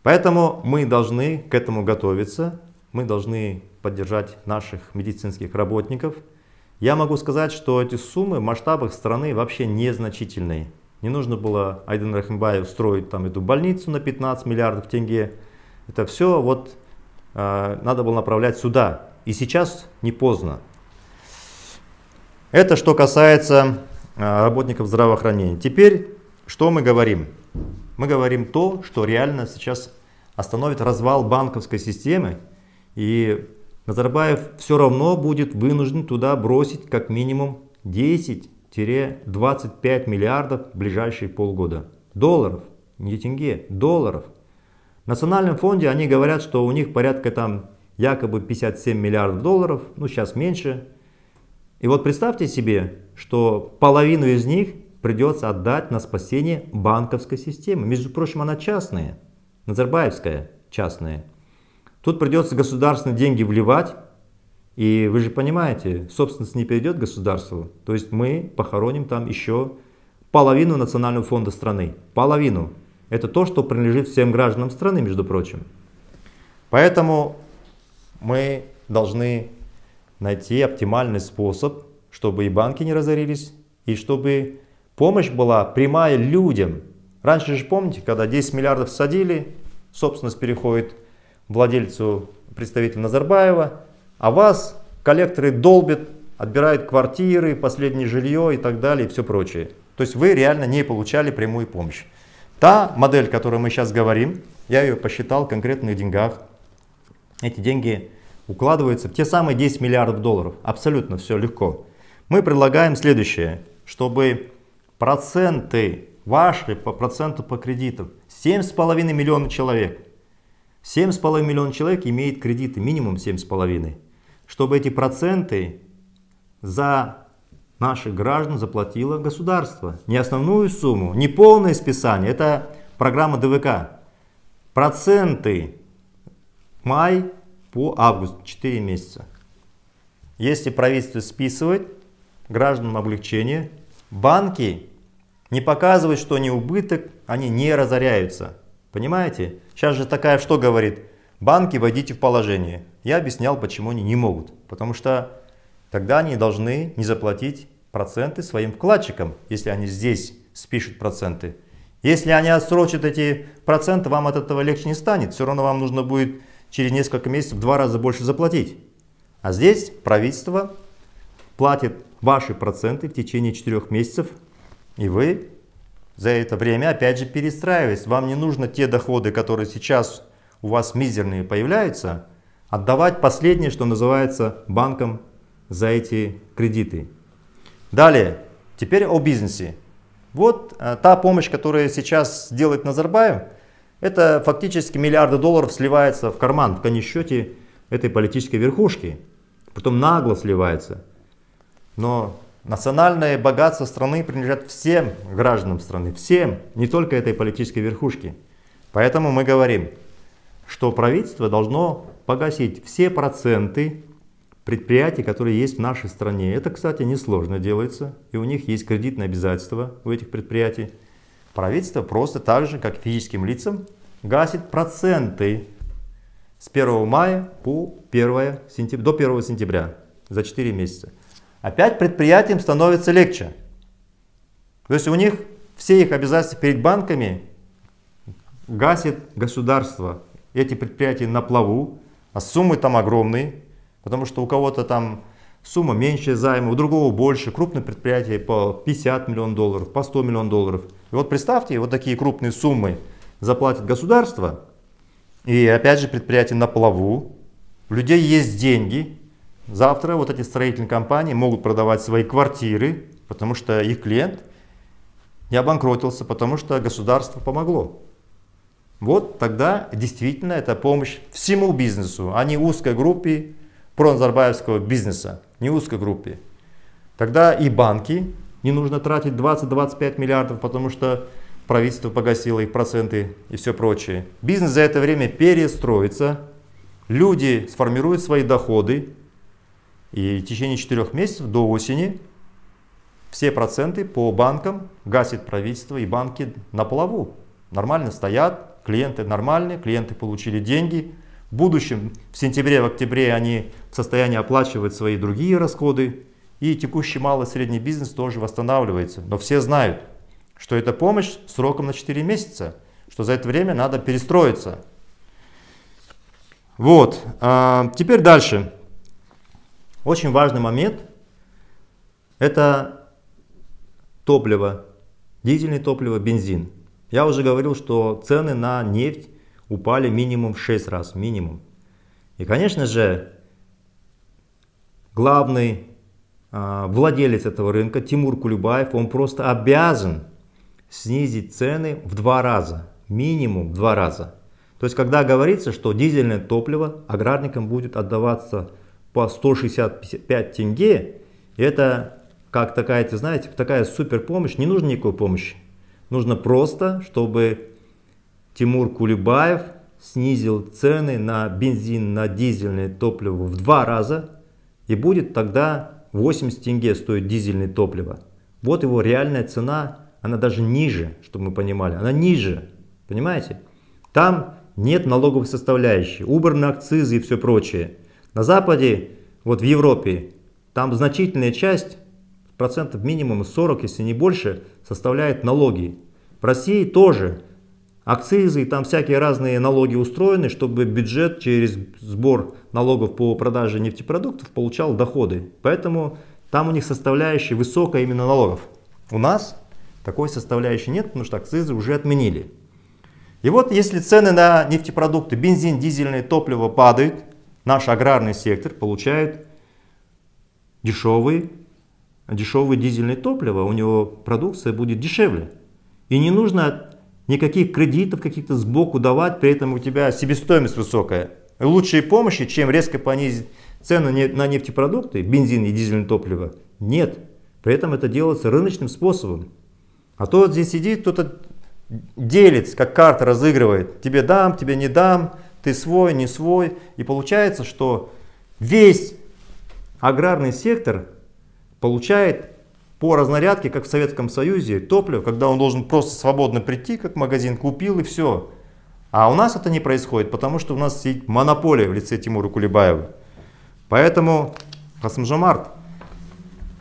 Поэтому мы должны к этому готовиться, мы должны поддержать наших медицинских работников. Я могу сказать, что эти суммы в масштабах страны вообще незначительные. Не нужно было Айден Рахимбаев строить там эту больницу на 15 миллиардов тенге. Это все вот э, надо было направлять сюда. И сейчас не поздно. Это что касается э, работников здравоохранения. Теперь что мы говорим? Мы говорим то, что реально сейчас остановит развал банковской системы, и Назарбаев все равно будет вынужден туда бросить как минимум 10-25 миллиардов в ближайшие полгода. Долларов, не тенге, долларов. В Национальном фонде они говорят, что у них порядка там якобы 57 миллиардов долларов, ну сейчас меньше. И вот представьте себе, что половину из них придется отдать на спасение банковской системы. Между прочим, она частная. Назарбаевская частная. Тут придется государственные деньги вливать, и вы же понимаете, собственность не перейдет государству. То есть мы похороним там еще половину национального фонда страны. Половину. Это то, что принадлежит всем гражданам страны, между прочим. Поэтому мы должны найти оптимальный способ, чтобы и банки не разорились, и чтобы помощь была прямая людям, Раньше же помните, когда 10 миллиардов садили, собственность переходит владельцу, представителю Назарбаева, а вас коллекторы долбят, отбирают квартиры, последнее жилье и так далее и все прочее. То есть вы реально не получали прямую помощь. Та модель, о которой мы сейчас говорим, я ее посчитал в конкретных деньгах. Эти деньги укладываются в те самые 10 миллиардов долларов. Абсолютно все легко. Мы предлагаем следующее, чтобы проценты ваши по проценту по кредитам. 7,5 миллиона человек. 7,5 миллиона человек имеет кредиты, минимум 7,5. Чтобы эти проценты за наших граждан заплатило государство. Не основную сумму, не полное списание. Это программа ДВК. Проценты май по август, 4 месяца. Если правительство списывает гражданам облегчение, банки не показывают, что они убыток, они не разоряются. Понимаете? Сейчас же такая что говорит? Банки войдите в положение. Я объяснял, почему они не могут. Потому что тогда они должны не заплатить проценты своим вкладчикам, если они здесь спишут проценты. Если они отсрочат эти проценты, вам от этого легче не станет. Все равно вам нужно будет через несколько месяцев в два раза больше заплатить. А здесь правительство платит ваши проценты в течение четырех месяцев и вы за это время опять же перестраиваетесь. Вам не нужно те доходы, которые сейчас у вас мизерные появляются, отдавать последнее, что называется, банкам за эти кредиты. Далее, теперь о бизнесе. Вот э, та помощь, которая сейчас делает Назарбаев, это фактически миллиарды долларов сливается в карман, в конечном этой политической верхушки. Потом нагло сливается. Но Национальное богатство страны принадлежит всем гражданам страны, всем, не только этой политической верхушке. Поэтому мы говорим, что правительство должно погасить все проценты предприятий, которые есть в нашей стране. Это, кстати, несложно делается, и у них есть кредитные обязательства у этих предприятий. Правительство просто так же, как физическим лицам, гасит проценты с 1 мая по 1 сентября, до 1 сентября за 4 месяца. Опять предприятиям становится легче. То есть у них все их обязательства перед банками гасит государство. Эти предприятия на плаву, а суммы там огромные, потому что у кого-то там сумма меньше займа, у другого больше, крупные предприятия по 50 миллионов долларов, по 100 миллионов долларов. И вот представьте, вот такие крупные суммы заплатит государство, и опять же предприятие на плаву, у людей есть деньги, завтра вот эти строительные компании могут продавать свои квартиры, потому что их клиент не обанкротился, потому что государство помогло. Вот тогда действительно это помощь всему бизнесу, а не узкой группе проназарбаевского бизнеса, не узкой группе. Тогда и банки не нужно тратить 20-25 миллиардов, потому что правительство погасило их проценты и все прочее. Бизнес за это время перестроится, люди сформируют свои доходы, и в течение 4 месяцев до осени все проценты по банкам гасит правительство и банки на плаву. Нормально стоят, клиенты нормальные, клиенты получили деньги. В будущем, в сентябре, в октябре они в состоянии оплачивать свои другие расходы. И текущий малый и средний бизнес тоже восстанавливается. Но все знают, что это помощь сроком на 4 месяца, что за это время надо перестроиться. Вот, а, теперь дальше. Очень важный момент – это топливо, дизельное топливо, бензин. Я уже говорил, что цены на нефть упали минимум в 6 раз, минимум. И, конечно же, главный э, владелец этого рынка, Тимур Кулюбаев, он просто обязан снизить цены в два раза, минимум в два раза. То есть, когда говорится, что дизельное топливо аграрникам будет отдаваться по 165 тенге, это как такая, знаете, такая супер помощь, не нужно никакой помощи. Нужно просто, чтобы Тимур Кулебаев снизил цены на бензин, на дизельное топливо в два раза, и будет тогда 80 тенге стоить дизельное топливо. Вот его реальная цена, она даже ниже, чтобы мы понимали, она ниже, понимаете? Там нет налоговой составляющей, убраны акцизы и все прочее. На Западе, вот в Европе, там значительная часть, процентов минимум 40, если не больше, составляет налоги. В России тоже акцизы и там всякие разные налоги устроены, чтобы бюджет через сбор налогов по продаже нефтепродуктов получал доходы. Поэтому там у них составляющая высокая именно налогов. У нас такой составляющей нет, потому что акцизы уже отменили. И вот если цены на нефтепродукты, бензин, дизельное топливо падают, наш аграрный сектор получает дешевый, дешевое дизельное топливо, у него продукция будет дешевле. И не нужно никаких кредитов каких-то сбоку давать, при этом у тебя себестоимость высокая. Лучшей помощи, чем резко понизить цену на нефтепродукты, бензин и дизельное топливо, нет. При этом это делается рыночным способом. А то здесь сидит кто-то делится, как карта разыгрывает. Тебе дам, тебе не дам, ты свой, не свой. И получается, что весь аграрный сектор получает по разнарядке, как в Советском Союзе, топливо, когда он должен просто свободно прийти, как магазин, купил и все. А у нас это не происходит, потому что у нас есть монополия в лице Тимура Кулебаева. Поэтому, Хасмжамарт,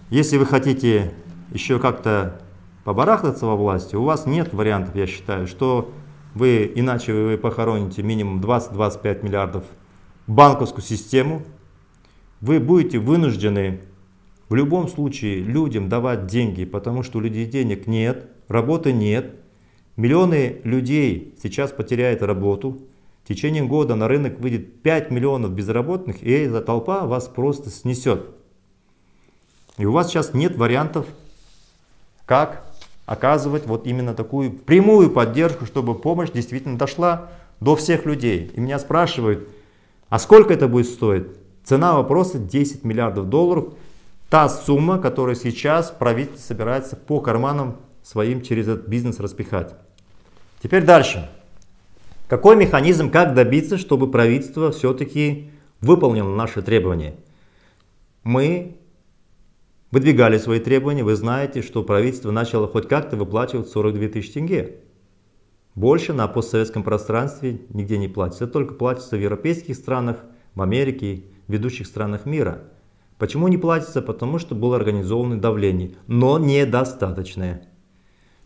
если вы хотите еще как-то побарахтаться во власти, у вас нет вариантов, я считаю, что вы, иначе вы похороните минимум 20-25 миллиардов банковскую систему, вы будете вынуждены в любом случае людям давать деньги, потому что у людей денег нет, работы нет. Миллионы людей сейчас потеряют работу. В течение года на рынок выйдет 5 миллионов безработных, и эта толпа вас просто снесет. И у вас сейчас нет вариантов, как оказывать вот именно такую прямую поддержку, чтобы помощь действительно дошла до всех людей. И меня спрашивают, а сколько это будет стоить? Цена вопроса 10 миллиардов долларов – та сумма, которую сейчас правительство собирается по карманам своим через этот бизнес распихать. Теперь дальше. Какой механизм, как добиться, чтобы правительство все-таки выполнило наши требования? Мы выдвигали свои требования, вы знаете, что правительство начало хоть как-то выплачивать 42 тысячи тенге. Больше на постсоветском пространстве нигде не платится. Это только платится в европейских странах, в Америке, в ведущих странах мира. Почему не платится? Потому что было организовано давление, но недостаточное.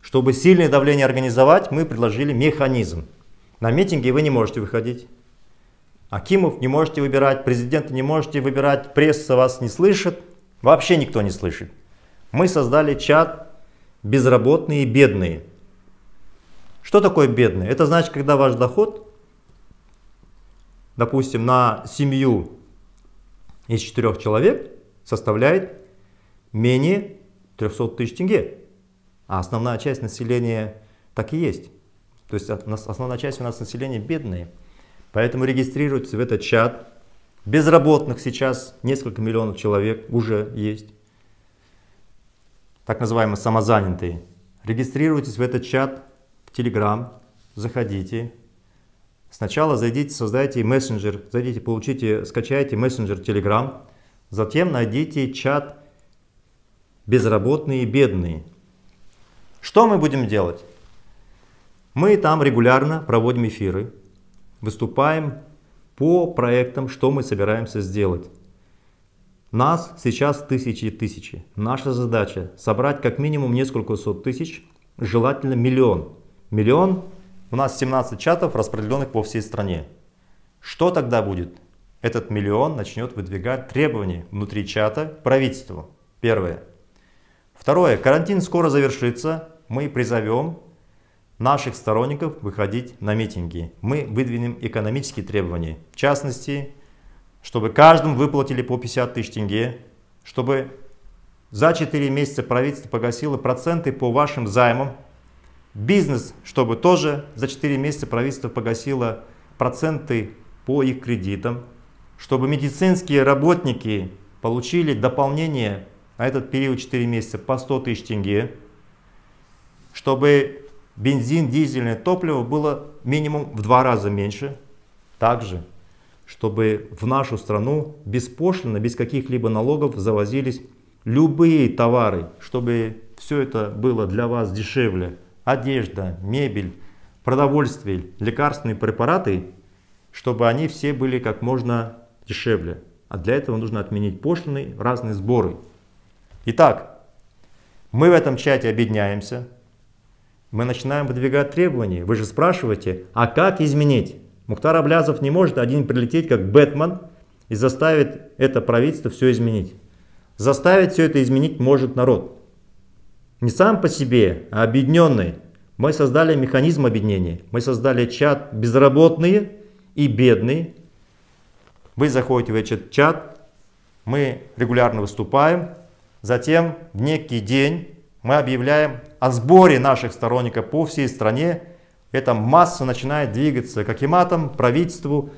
Чтобы сильное давление организовать, мы предложили механизм. На митинги вы не можете выходить. Акимов не можете выбирать, президента не можете выбирать, пресса вас не слышит, вообще никто не слышит. Мы создали чат «Безработные и бедные». Что такое бедный? Это значит, когда ваш доход, допустим, на семью из четырех человек составляет менее 300 тысяч тенге. А основная часть населения так и есть. То есть основная часть у нас населения бедные. Поэтому регистрируйтесь в этот чат. Безработных сейчас несколько миллионов человек уже есть. Так называемые самозанятые. Регистрируйтесь в этот чат Telegram, заходите. Сначала зайдите, создайте мессенджер, зайдите, получите, скачайте мессенджер Telegram. Затем найдите чат «Безработные и бедные». Что мы будем делать? Мы там регулярно проводим эфиры, выступаем по проектам, что мы собираемся сделать. Нас сейчас тысячи и тысячи. Наша задача собрать как минимум несколько сот тысяч, желательно миллион миллион, у нас 17 чатов, распределенных по всей стране. Что тогда будет? Этот миллион начнет выдвигать требования внутри чата правительству. Первое. Второе. Карантин скоро завершится. Мы призовем наших сторонников выходить на митинги. Мы выдвинем экономические требования. В частности, чтобы каждому выплатили по 50 тысяч тенге, чтобы за 4 месяца правительство погасило проценты по вашим займам Бизнес, чтобы тоже за 4 месяца правительство погасило проценты по их кредитам, чтобы медицинские работники получили дополнение на этот период 4 месяца по 100 тысяч тенге, чтобы бензин, дизельное топливо было минимум в два раза меньше. Также, чтобы в нашу страну беспошлино, без каких-либо налогов завозились любые товары, чтобы все это было для вас дешевле одежда, мебель, продовольствие, лекарственные препараты, чтобы они все были как можно дешевле. А для этого нужно отменить пошлины, разные сборы. Итак, мы в этом чате объединяемся, мы начинаем выдвигать требования. Вы же спрашиваете, а как изменить? Мухтар Аблязов не может один прилететь как Бэтмен и заставить это правительство все изменить. Заставить все это изменить может народ. Не сам по себе, а объединенный. Мы создали механизм объединения. Мы создали чат безработные и бедные. Вы заходите в этот чат, мы регулярно выступаем. Затем в некий день мы объявляем о сборе наших сторонников по всей стране. Эта масса начинает двигаться к акиматам, правительству,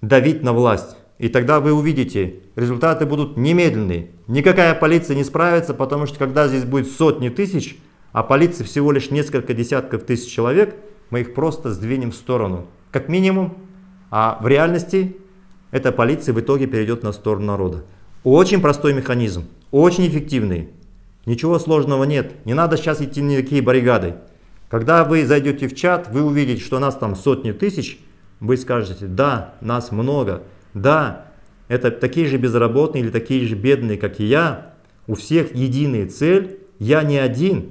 давить на власть. И тогда вы увидите, результаты будут немедленные. Никакая полиция не справится, потому что когда здесь будет сотни тысяч, а полиции всего лишь несколько десятков тысяч человек, мы их просто сдвинем в сторону. Как минимум. А в реальности эта полиция в итоге перейдет на сторону народа. Очень простой механизм, очень эффективный. Ничего сложного нет. Не надо сейчас идти ни никакие баррикады. Когда вы зайдете в чат, вы увидите, что нас там сотни тысяч, вы скажете, да, нас много, да, это такие же безработные или такие же бедные, как и я. У всех единая цель. Я не один.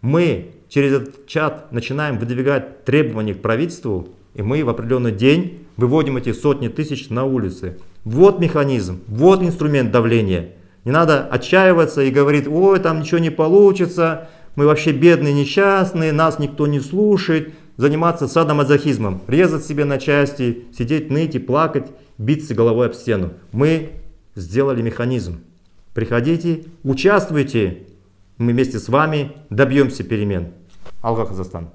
Мы через этот чат начинаем выдвигать требования к правительству, и мы в определенный день выводим эти сотни тысяч на улицы. Вот механизм, вот инструмент давления. Не надо отчаиваться и говорить, ой, там ничего не получится, мы вообще бедные, несчастные, нас никто не слушает. Заниматься садомазохизмом, резать себе на части, сидеть, ныть и плакать биться головой об стену. Мы сделали механизм. Приходите, участвуйте. Мы вместе с вами добьемся перемен. Алга Казахстан.